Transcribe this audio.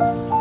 嗯。